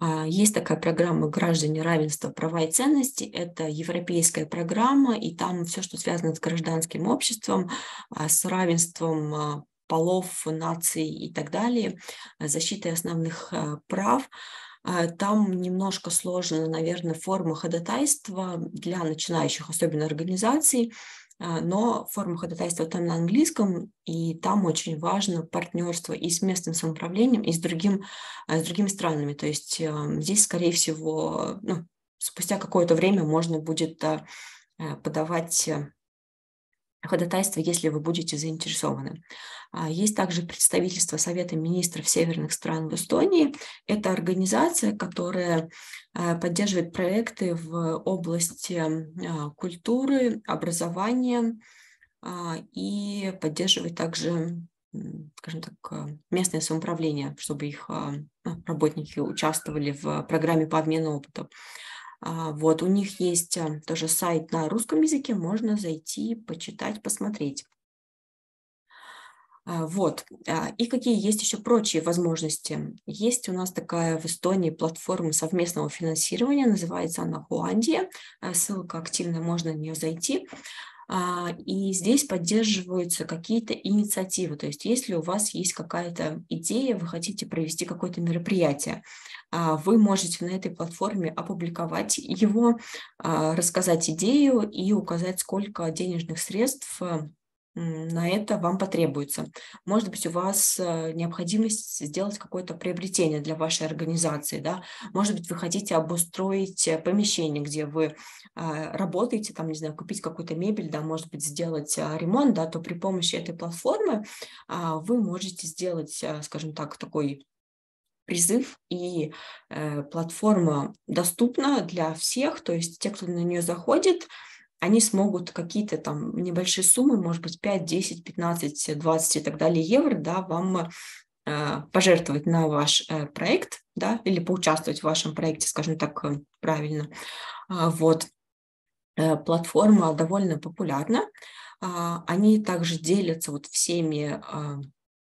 А, есть такая программа «Граждане равенства, права и ценности». Это европейская программа, и там все, что связано с гражданским обществом, а, с равенством а, полов, наций и так далее, защитой основных прав. Там немножко сложно, наверное, форма ходатайства для начинающих, особенно организаций, но форма ходатайства там на английском, и там очень важно партнерство и с местным самоуправлением, и с, другим, а, с другими странами. То есть эм, здесь, скорее всего, ну, спустя какое-то время можно будет э, подавать ходатайство, если вы будете заинтересованы. А, есть также представительство Совета министров северных стран в Эстонии. Это организация, которая а, поддерживает проекты в области а, культуры, образования и поддерживает также скажем так, местное самоуправление, чтобы их ну, работники участвовали в программе по обмену опытом. А, вот, у них есть а, тоже сайт на русском языке, можно зайти, почитать, посмотреть. А, вот. А, и какие есть еще прочие возможности? Есть у нас такая в Эстонии платформа совместного финансирования, называется она Хуандия. А, ссылка активно, можно на нее зайти. И здесь поддерживаются какие-то инициативы. То есть если у вас есть какая-то идея, вы хотите провести какое-то мероприятие, вы можете на этой платформе опубликовать его, рассказать идею и указать, сколько денежных средств на это вам потребуется. Может быть, у вас э, необходимость сделать какое-то приобретение для вашей организации, да? Может быть, вы хотите обустроить э, помещение, где вы а, работаете, там, не знаю, купить какую-то мебель, да, может быть, сделать а, ремонт, да, то при помощи этой платформы а, вы можете сделать, скажем так, такой призыв, и э, платформа доступна для всех, то есть те, кто на нее заходит, они смогут какие-то там небольшие суммы, может быть, 5, 10, 15, 20 и так далее евро, да, вам э, пожертвовать на ваш э, проект, да, или поучаствовать в вашем проекте, скажем так, э, правильно. А, вот. Платформа довольно популярна. А, они также делятся вот всеми а,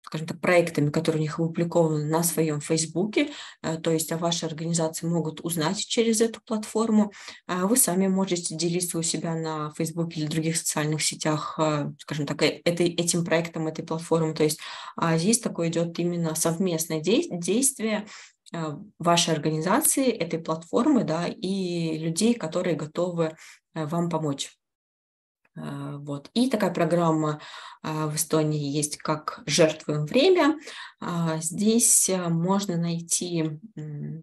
скажем так, проектами, которые у них опубликованы на своем Фейсбуке, э, то есть о вашей организации могут узнать через эту платформу. А вы сами можете делиться у себя на Фейсбуке или других социальных сетях, э, скажем так, э, этой, этим проектом, этой платформой. То есть а здесь такое идет именно совместное действие вашей организации, этой платформы, да, и людей, которые готовы вам помочь. А, вот. И такая программа а, в Эстонии есть, как «Жертвуем время». А, здесь можно найти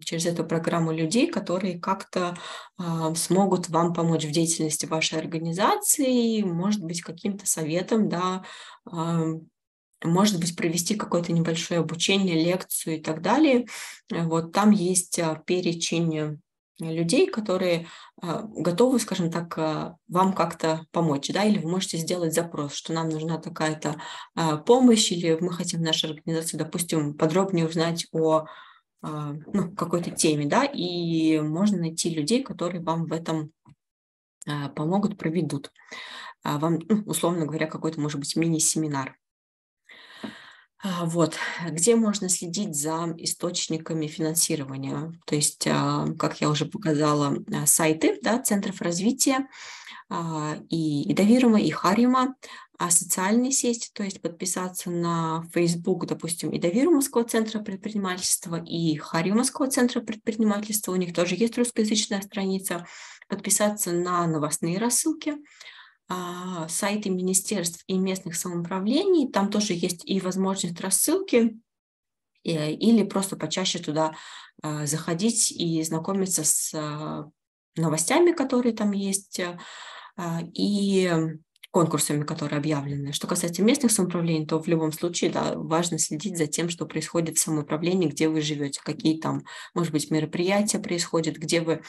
через эту программу людей, которые как-то смогут вам помочь в деятельности вашей организации, может быть, каким-то советом, да, может быть, провести какое-то небольшое обучение, лекцию и так далее. Вот там есть перечень людей, которые а, готовы, скажем так, а, вам как-то помочь, да, или вы можете сделать запрос, что нам нужна такая-то а, помощь, или мы хотим в нашей организации, допустим, подробнее узнать о ну, какой-то теме, да, и можно найти людей, которые вам в этом помогут, проведут. Вам, ну, условно говоря, какой-то, может быть, мини-семинар. А, вот, где можно следить за источниками финансирования. То есть, а, как я уже показала, а, сайты да, центров развития и Идовирума, и Харима, а социальные сети, то есть подписаться на Facebook, допустим, Идовирумского центра предпринимательства и Хариумского центра предпринимательства, у них тоже есть русскоязычная страница, подписаться на новостные рассылки, сайты министерств и местных самоуправлений. Там тоже есть и возможность рассылки, или просто почаще туда а, заходить и знакомиться с а, новостями, которые там есть, и конкурсами, которые объявлены. Что касается местных самоуправлений, то в любом случае да, важно следить за тем, что происходит в самоуправлении, где вы живете, какие там, может быть, мероприятия происходят, где вы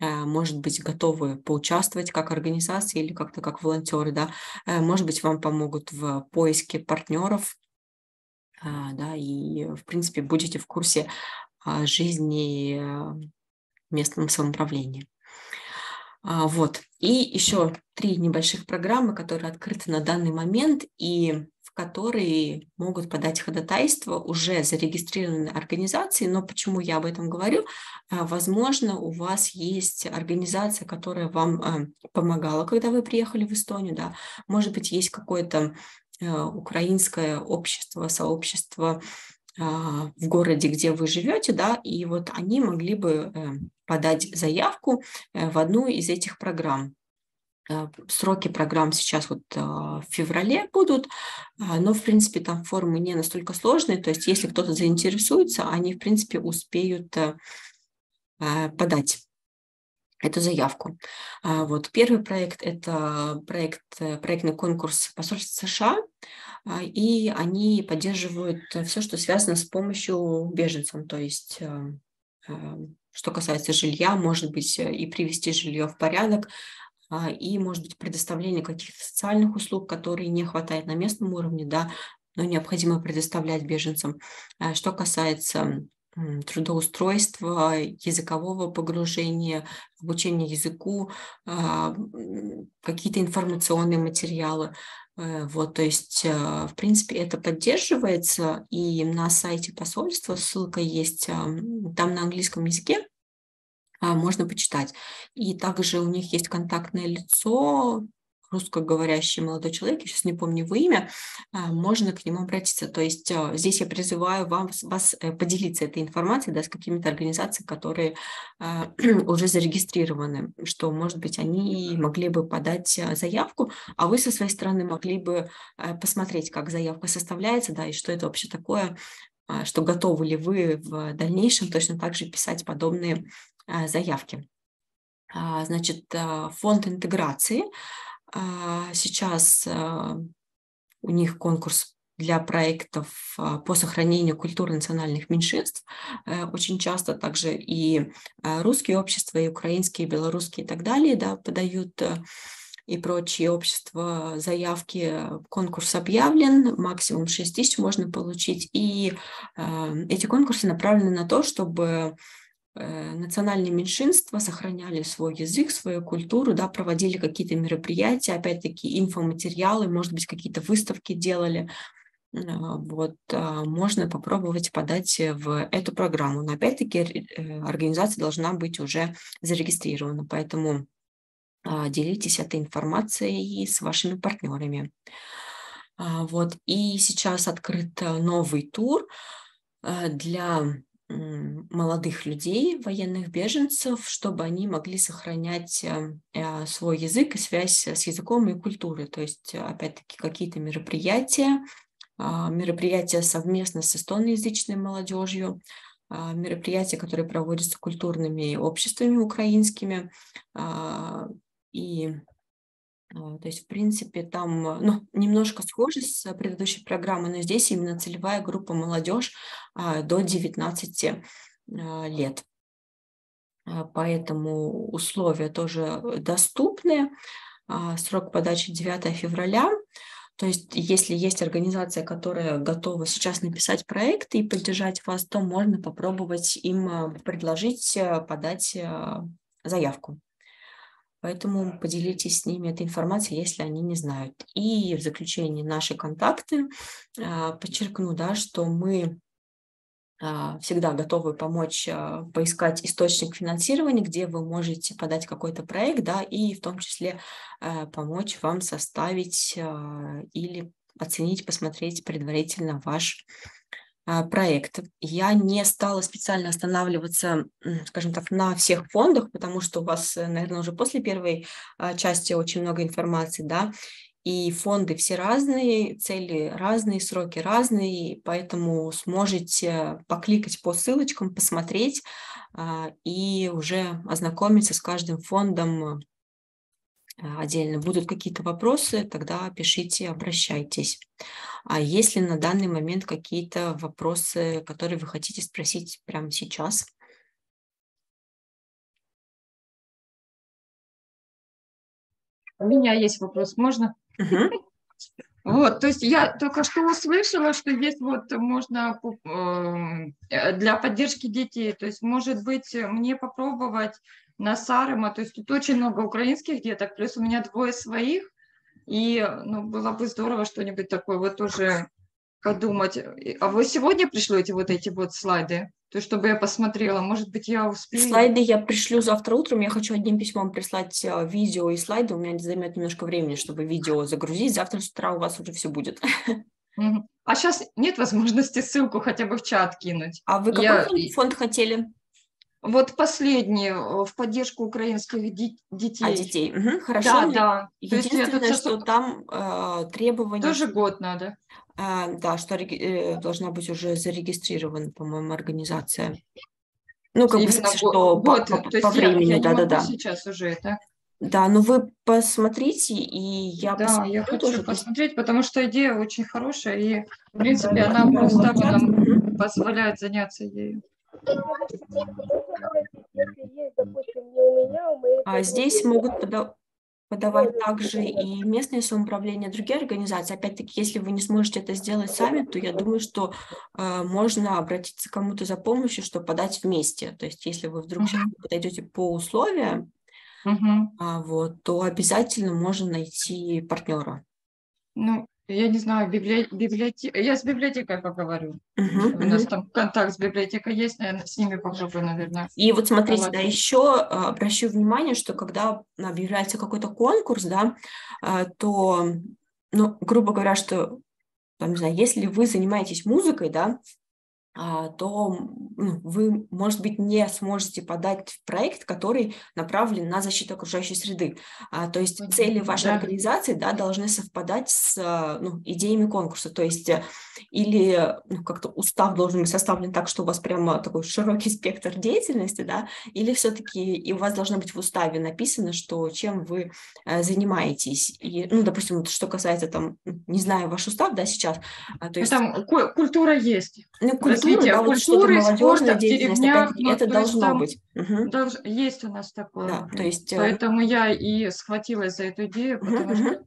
Э, может быть, готовы поучаствовать как организации или как-то как волонтеры, да, э, может быть, вам помогут в поиске партнеров, а, да, и, в принципе, будете в курсе жизни э, местном самоуправлении. А, вот. И еще три небольших программы, которые открыты на данный момент, и которые могут подать ходатайство уже зарегистрированные организации. Но почему я об этом говорю? А, возможно, у вас есть организация, которая вам а, помогала, когда вы приехали в Эстонию. Да? Может быть, есть какое-то украинское общество, сообщество в городе, где вы живете, да, и вот они могли бы подать заявку э, в одну из этих программ. Э, сроки программ сейчас вот а, в феврале будут, а, но, в принципе, там формы не настолько сложные, то есть если кто-то заинтересуется, они, в принципе, успеют э, а, подать эту заявку. Вот первый проект – это проект, э, проектный конкурс посольства США, и они поддерживают все, что связано с помощью беженцам, то есть что касается жилья, может быть, и привести жилье в порядок, а, и, может быть, предоставление каких-то социальных услуг, которые не хватает на местном уровне, да, но необходимо предоставлять беженцам. А, что касается трудоустройства, языкового погружения, обучения языку, а, какие-то информационные материалы. Э, вот, то есть, э, в принципе, это поддерживается, и на сайте посольства ссылка есть там на английском языке, а, можно почитать. И также у них есть контактное лицо, русскоговорящий молодой человек, я сейчас не помню его имя, а, можно к нему обратиться. То есть а, здесь я призываю вам, вас э, поделиться этой информацией да, с какими-то организациями, которые уже зарегистрированы, что, может быть, они могли бы подать заявку, а вы со своей стороны могли бы посмотреть, как заявка составляется, да, и что это вообще такое, что готовы ли вы в дальнейшем точно так же писать подобные а, заявки. А, значит, а, фонд интеграции. Сейчас у них конкурс для проектов по сохранению культуры национальных меньшинств. Э, очень часто также и русские общества, и украинские, и белорусские и так далее да, подают э, и прочие общества заявки. Конкурс объявлен, максимум 6 тысяч можно получить. И эти конкурсы направлены на то, чтобы Э, национальные меньшинства сохраняли свой язык, свою культуру, да, проводили какие-то мероприятия, опять-таки инфоматериалы, может быть, какие-то выставки делали. А, вот, а, можно попробовать подать в эту программу. Но опять-таки э, организация должна быть уже зарегистрирована, поэтому а, делитесь этой информацией с вашими партнерами. Вот, и сейчас открыт э, новый тур для молодых людей, военных беженцев, чтобы они могли сохранять эм, э, свой язык и связь с языком и культурой. То есть, опять-таки, какие-то мероприятия, а, мероприятия совместно с эстоноязычной молодежью, а, мероприятия, которые проводятся культурными обществами украинскими. А, и то есть, в принципе, там а, ну, немножко схоже с предыдущей программой, но здесь именно целевая группа молодежь а, до 19 лет. Поэтому условия тоже доступны. Срок подачи 9 февраля. То есть, если есть организация, которая готова сейчас написать проект и поддержать вас, то можно попробовать им предложить подать заявку. Поэтому поделитесь с ними этой информацией, если они не знают. И в заключение наши контакты. А, подчеркну, да, что мы а, всегда готовы помочь а, поискать источник финансирования, где вы можете подать какой-то проект, да, и в том числе помочь вам составить или оценить, посмотреть предварительно ваш проект. Я не стала специально останавливаться, скажем так, на всех фондах, потому что у вас, э, наверное, уже после первой а, части очень много информации, да, и фонды все разные, цели разные, сроки разные, поэтому сможете покликать по ссылочкам, посмотреть а, и уже ознакомиться с каждым фондом отдельно будут какие-то вопросы, тогда пишите, обращайтесь. А если на данный момент какие-то вопросы, которые вы хотите спросить прямо сейчас? У меня есть вопрос, можно? Угу. Вот, то есть я только что услышала, что здесь вот можно э, для поддержки детей, то есть, может быть, мне попробовать на Сарема, то есть тут очень много украинских деток, плюс у меня двое своих, и ну, было бы здорово что-нибудь такое вот тоже подумать. А вы сегодня пришлете вот эти вот слайды? То, чтобы я посмотрела, может быть, я успею. Слайды я пришлю завтра утром. Я хочу одним письмом прислать э, видео и слайды. У меня займет немножко времени, чтобы видео загрузить. Завтра с утра у вас уже все будет. А сейчас нет возможности ссылку хотя бы в чат кинуть? А вы какой я... фонд хотели? Вот последний э, в поддержку украинских детей. А, детей. Угу, хорошо. Да, да. Единственное, что, что там э, требования... Тоже год надо. Э, да, что э, должна быть уже зарегистрирована, по-моему, организация. Ну, как бы, что год, по, по, по времени, да-да-да. сейчас уже это. Да, ну вы посмотрите, и я Да, посмотрю я хочу тоже. посмотреть, потому что идея очень хорошая, и, в принципе, она просто потом позволяет заняться ею. А здесь могут подавать также и местные самоуправления, другие организации. Опять-таки, если вы не сможете это сделать сами, то я думаю, что э, можно обратиться к кому-то за помощью, чтобы подать вместе. То есть, если вы вдруг uh-huh. подойдете по условиям, uh-huh. а, вот, то обязательно можно найти партнера. Ну, я не знаю, библи... библиотека. Я с библиотекой поговорю. Мгм, У нас там контакт с библиотекой есть, наверное, с ними попробую, наверное. И вот смотрите, да, Наладить. еще а, обращу внимание, что когда объявляется какой-то конкурс, да, а, то, ну, грубо говоря, что, там, не знаю, если вы занимаетесь музыкой, да, то ну, вы, может быть, не сможете подать проект, который направлен на защиту окружающей среды. А, То есть цели вашей да. организации да, должны совпадать с а, ну, идеями конкурса. То есть э, или ну, как-то устав должен быть составлен так, что у вас прямо такой широкий спектр деятельности, да, или все-таки и у вас должно быть в уставе написано, что чем вы э, занимаетесь. И, ну, допустим, вот что касается там, не знаю, ваш устав, да, сейчас, а, то есть Там ку- культура есть. ну, культура, да, вот что-то культуры, спорта, деятельность, деревня, опять-таки, ну, это то есть должно там быть. Мгм. Долж- Есть у нас такое. Да, то есть, э, Поэтому я и схватилась за эту идею, потому мгм. что...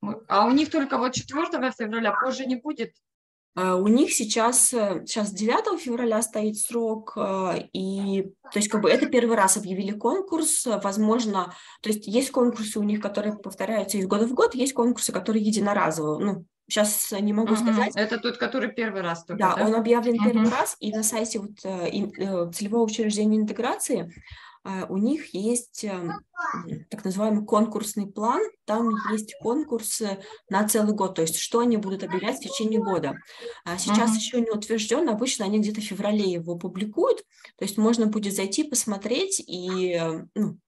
мы- А у них только вот 4 февраля, позже не будет. А, У них сейчас, э, сейчас 9 февраля стоит срок, э, и то есть как бы это первый раз объявили конкурс, э, возможно, то есть есть конкурсы у них, которые повторяются из года в год, есть конкурсы, которые единоразовые. Ну, сейчас не могу Мгм. сказать. Это тот, который первый раз только, Да, да? он объявлен первый Мгм. раз, и на сайте вот, э, э, целевого учреждения интеграции э, у них есть э, м, так называемый конкурсный план, там есть конкурсы на целый год, то есть что они будут объявлять в течение года. А Сейчас Мгм. еще не утвержден, обычно они где-то в феврале его публикуют, то есть можно будет зайти, посмотреть, и э, ну,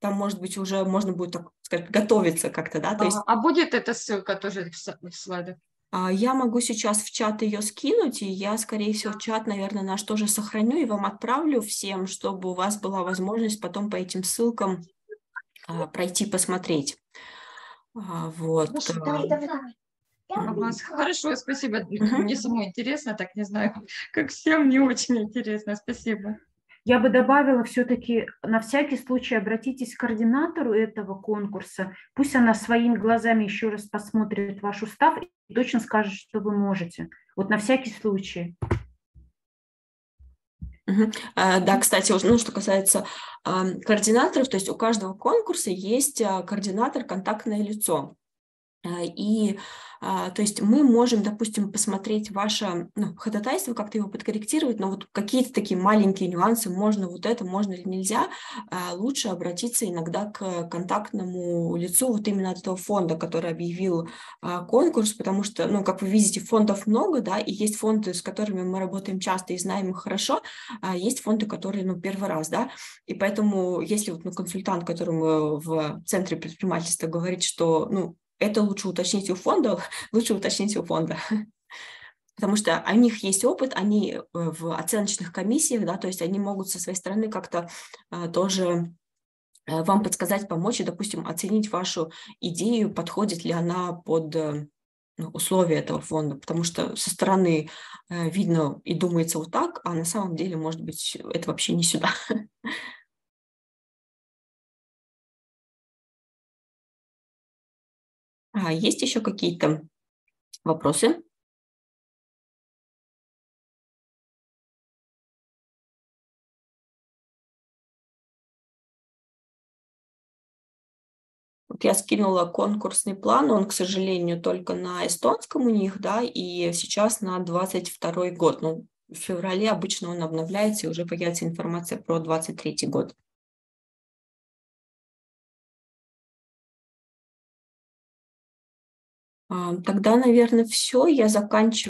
там, может быть, уже можно будет, так сказать, готовиться как-то, да, то есть А, а будет эта ссылка тоже в слайдах? А, Я могу сейчас в чат ее скинуть, и я, скорее всего, чат, наверное, наш тоже сохраню и вам отправлю всем, чтобы у вас была возможность потом по этим ссылкам а, пройти посмотреть. А, Вот. э, Ага, с- Хорошо, спасибо. Мне самой интересно, так не знаю, как всем, мне очень интересно. Спасибо. Я бы добавила все-таки на всякий случай обратитесь к координатору этого конкурса. Пусть она своими глазами еще раз посмотрит ваш устав и точно скажет, что вы можете. Вот на всякий случай. А, Да, кстати, ну, что касается координаторов, то есть у каждого конкурса есть а, координатор, контактное лицо. А, И, а, то есть мы можем, допустим, посмотреть ваше ну, ходатайство, как-то его подкорректировать, но вот какие-то такие маленькие нюансы, можно вот это, можно или нельзя, а, лучше обратиться иногда к контактному лицу вот именно от этого фонда, который объявил а, конкурс, потому что, ну, как вы видите, фондов много, да, и есть фонды, с которыми мы работаем часто и знаем их хорошо, а есть фонды, которые, ну, первый раз, да, и поэтому, если вот, ну, консультант, которому в Центре предпринимательства говорит, что, ну, это лучше уточнить у фонда, лучше уточнить у фонда. Потому что у них есть опыт, они э, в оценочных комиссиях, да, то есть они могут со своей стороны как-то а, тоже э, вам подсказать, помочь и, допустим, оценить вашу идею, подходит ли она под э, ну, условия этого фонда, потому что со стороны видно и думается вот так, а на самом деле, может быть, это вообще не сюда. А есть еще какие-то вопросы? Вот я скинула конкурсный план, он, к сожалению, только на эстонском у них, да, и сейчас на 22 год. Ну, в феврале обычно он обновляется, и уже появится информация про 23 год. Тогда, наверное, все. Я заканчиваю.